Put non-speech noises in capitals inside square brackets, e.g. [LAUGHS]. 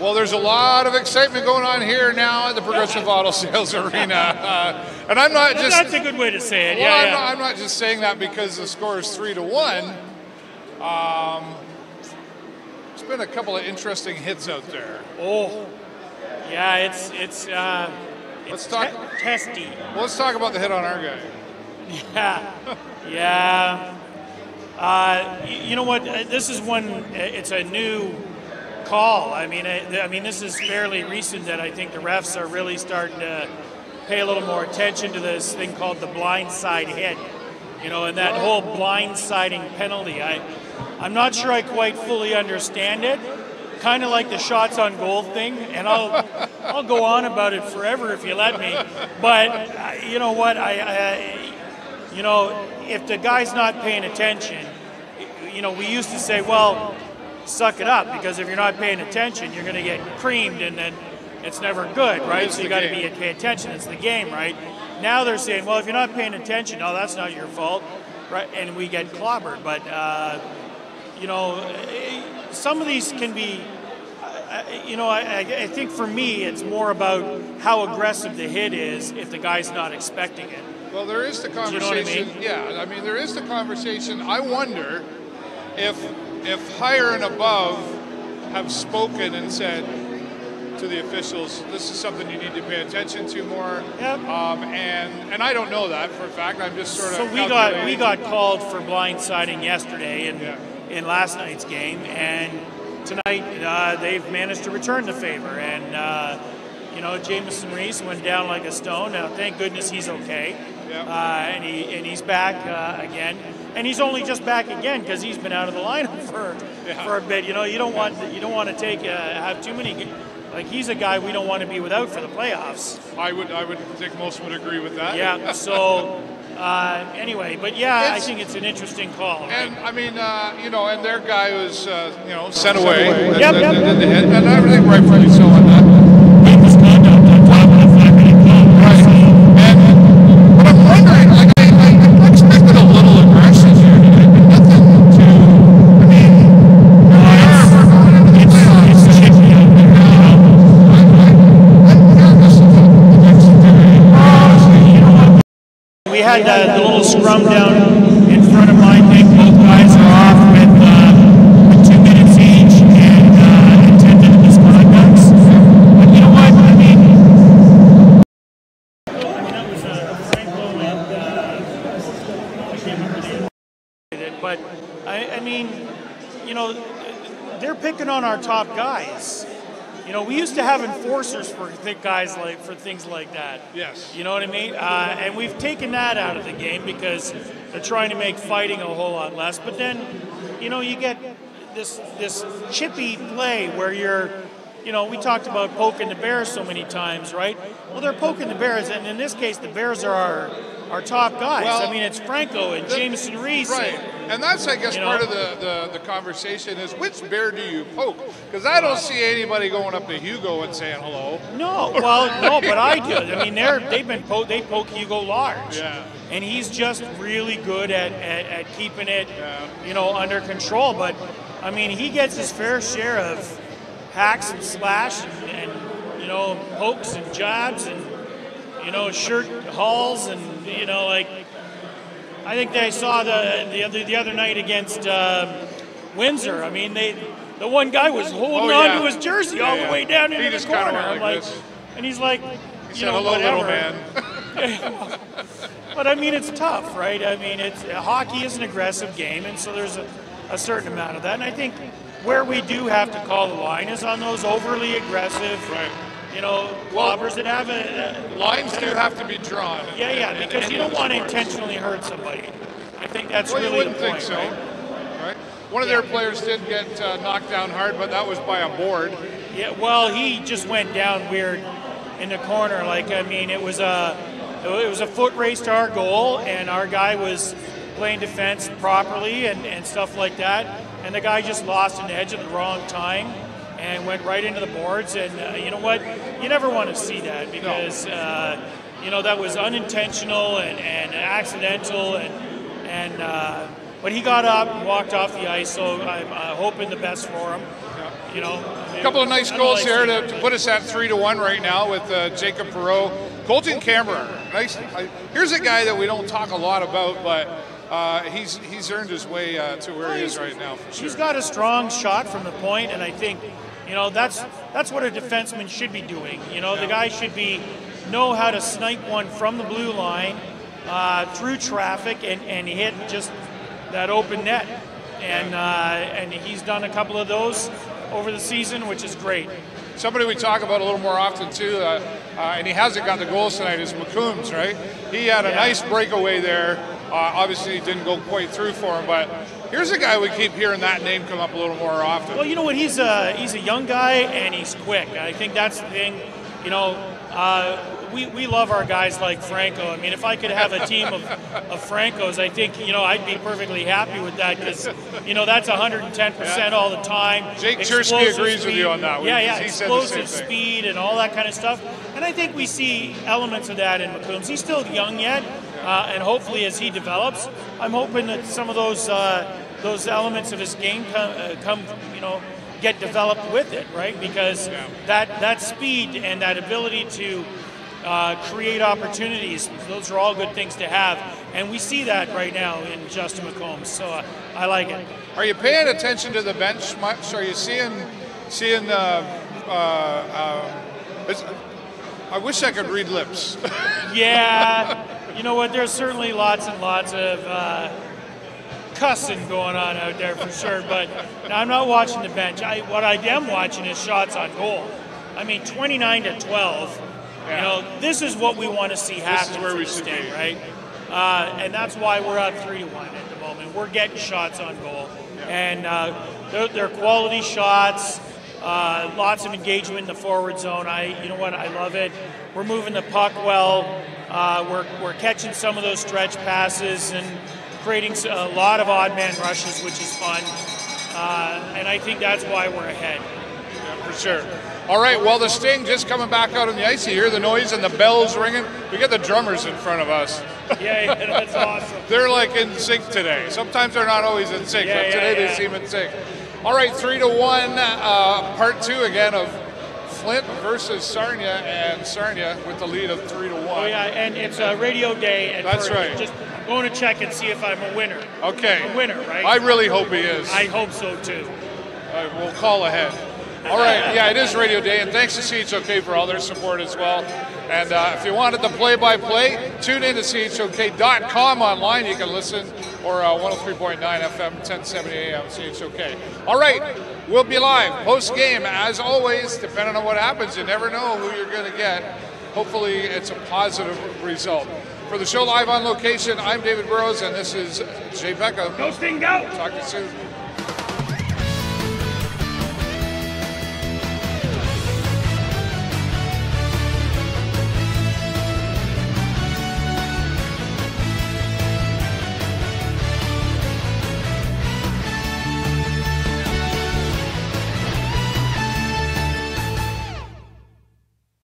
Well, there's a lot of excitement going on here now at the Progressive Auto Sales [LAUGHS] Arena, uh, and I'm not just. That's a good way to say it. Well, yeah, I'm, yeah. Not, I'm not just saying that because the score is three to one. Um, it's been a couple of interesting hits out there. Oh, yeah, it's it's uh, Let's it's talk. te- testy. Well, let's talk about the hit on our guy. Yeah, yeah. Uh, you know what? Uh, This is one. uh, It's a new call. I mean, I, I mean, this is fairly recent that I think the refs are really starting to pay a little more attention to this thing called the blindside hit. You know, and that whole blindsiding penalty. I, I'm not sure I quite fully understand it. Kind of like the shots on goal thing, and I'll [LAUGHS] I'll go on about it forever if you let me. But you know what? I, I you know, if the guy's not paying attention, you know, we used to say, well, suck it up because if you're not paying attention, you're going to get creamed and then it's never good, right? So you got to be pay attention. It's the game, right? Now they're saying, well, if you're not paying attention, oh, that's not your fault, right? And we get clobbered. But uh, you know, some of these can be. You know, I, I- think for me, it's more about how aggressive the hit is if the guy's not expecting it. Well, there is the you know what I conversation. mean? Yeah, I mean there is the conversation. I wonder if if higher and above have spoken and said to the officials, "This is something you need to pay attention to more." Yep. Um, and and I don't know that for a fact. I'm just sort of. So we got we got called for blindsiding yesterday in Yeah. in last night's game, and tonight uh, they've managed to return the favor. And uh, you know, Jameson Reese went down like a stone. Now, thank goodness he's okay, Yeah. uh, and he and he's back uh, again. And he's only just back again because he's been out of the lineup [LAUGHS] for Yeah. for a bit. You know, you don't want you don't want to take uh, have too many. ga- Like he's a guy we don't want to be without for the playoffs. I would I would think most would agree with that. Yeah. [LAUGHS] So uh, anyway, but yeah, I think it's an interesting call. right? And I mean, uh, you know, and their guy was, uh, you know, sent away. Yep, and, yep, and, yep. and, and, and everything rightfully so on that. He was conduct on top of the five-minute call. Right. And but I'm wondering, like, I, I, I expected a little aggression here today, but nothing to. I mean, yeah, we're going into the playoffs. It's chippy out there. I, I, I'm nervous about the next period. You know what? We had uh, the little scrum down in front of my thing. Both guys are off with, uh, with two minutes each and uh, intended misconducts. But you know what? I mean, that was. But I, I mean, you know, they're picking on our top guys. You know, we used to have enforcers for th- guys like for things like that. Yes. You know what I mean? Uh, and we've taken that out of the game because they're trying to make fighting a whole lot less. But then, you know, you get this this chippy play where you're, you know, we talked about poking the bears so many times, right? Well, they're poking the bears, and in this case, the bears are our our top guys. Well, I mean, it's Franco and the- Jameson Reese. Right. And that's, I guess, You part know? of the, the, the conversation is which bear do you poke? Because I don't see anybody going up to Hugo and saying hello. No, well, no, but I do. I mean, they're they've been po- they poke Hugo large, Yeah. and he's just really good at, at, at keeping it, Yeah. you know, under control. But I mean, he gets his fair share of hacks and slash and, and you know pokes and jabs and you know shirt hauls and you know like I think they saw the the other the other night against um, Windsor. I mean, they the one guy was holding Oh, on to his jersey Yeah, all yeah. the way down He into the corner. like like, and he's like, He you know, hello, whatever. little man. [LAUGHS] But I mean, it's tough, right? I mean, it's hockey is an aggressive game, and so there's a, a certain amount of that. And I think where we do have to call the line is on those overly aggressive, Right. You know, lobbers that have a, Lines do have to be drawn. yeah, yeah, because you don't want to intentionally hurt somebody. I think that's Well, you really wouldn't the think point, so. right? Right? One of their players did get uh, knocked down hard, but that was by a board. Yeah, well, he just went down weird in the corner. Like, I mean, it was a it was a foot race to our goal, and our guy was playing defense properly and, and stuff like that. And the guy just lost an edge at the wrong time and went right into the boards. And uh, you know what? You never want to see that because uh, you know that was unintentional and, and accidental and and. Uh, but he got up and walked off the ice. So I'm uh, hoping the best for him. You know, a couple of nice goals here to, to, put us at three to one right now with uh, Jacob Perreault. Colton Cameron, nice. I, here's a guy that we don't talk a lot about, but uh, he's he's earned his way uh, to where he is right now. Sure. He's got a strong shot from the point, and I think you know that's that's what a defenseman should be doing. You know, the guy should be know how to snipe one from the blue line uh, through traffic and, and hit just that open net. And uh, and he's done a couple of those over the season, which is great. Somebody we talk about a little more often too, uh, uh, and he hasn't got the goals tonight, is McCombs, right? He had a yeah. nice breakaway there. Uh, obviously, it didn't go quite through for him, but here's a guy we keep hearing that name come up a little more often. Well, you know what? He's a he's a young guy and he's quick. I think that's the thing. You know, uh, we, we love our guys like Franco. I mean, if I could have a team of, [LAUGHS] of Francos, I think, you know, I'd be perfectly happy with that because, you know, that's 110% all the time. Jake Chersky agrees speed. with you on that. Yeah, yeah, explosive speed and all that kind of stuff. And I think we see elements of that in McCombs. He's still young yet, uh, and hopefully as he develops, I'm hoping that some of those uh, those elements of his game come, uh, come you know, get developed with it, right? Because yeah. that that speed and that ability to uh, create opportunities. Those are all good things to have, and we see that right now in Justin McCombs. So uh, I like it. Are you paying attention to the bench much? Are you seeing seeing? Uh, uh, uh I wish I could read lips. [LAUGHS] yeah, you know what? There's certainly lots and lots of uh, cussing going on out there for sure. But I'm not watching the bench. I, what I am watching is shots on goal. I mean, 29 to 12 yeah. You know, this is what we want to see happen. This is where we should be, right? Uh, and that's why we're up three to one at the moment. We're getting shots on goal, yeah. and uh, they're, they're, quality shots. Uh, lots of engagement in the forward zone. I, you know what, I love it. We're moving the puck well. Uh, we're, we're catching some of those stretch passes and creating a lot of odd man rushes, which is fun. Uh, and I think that's why we're ahead. Yeah, for sure. All right, well, the Sting just coming back out on the ice. You hear the noise and the bells ringing. We get the drummers in front of us. [LAUGHS] Yeah, yeah that's awesome. they're like in sync today. Sometimes they're not always in sync, yeah, but today they seem in sync. All right, three to one, uh, part two again of Flint versus Sarnia, and Sarnia with the lead of three to one. Oh yeah, and it's a radio day. That's right. Just going to check and see if I'm a winner. Okay. A winner, right? I really hope he is. I hope so too. Uh, we'll call ahead. All right, yeah, it is Radio Day, and thanks to CHOK for all their support as well. And uh, if you wanted the play-by-play, tune in to CHOK.com online. You can listen, or uh, 103.9 FM, 1070 AM, CHOK. All right, we'll be live post-game, as always. Depending on what happens, you never know who you're going to get. Hopefully, it's a positive result. For the show live on location, I'm David Burrows, and this is Jay Peckham. Go Sting, go! Talk to you soon.